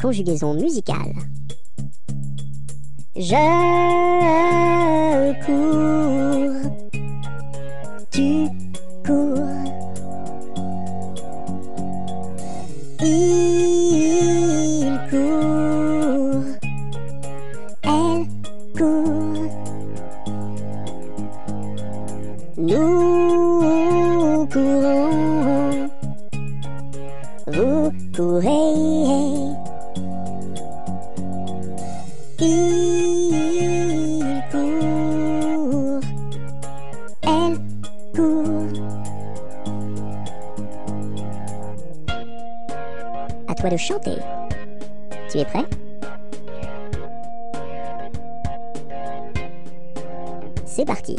Conjugaison musicale. Je cours. Tu cours. Il court. Elle court. Nous courons. Vous courez. Il court. Elle court. À toi de chanter. Tu es prêt? C'est parti.